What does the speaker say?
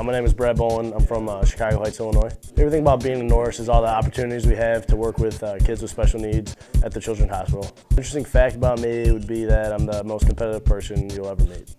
Uh, my name is Brad Bohlen. I'm from uh, Chicago Heights, Illinois. Everything about being a Norse is all the opportunities we have to work with uh, kids with special needs at the Children's Hospital. Interesting fact about me would be that I'm the most competitive person you'll ever meet.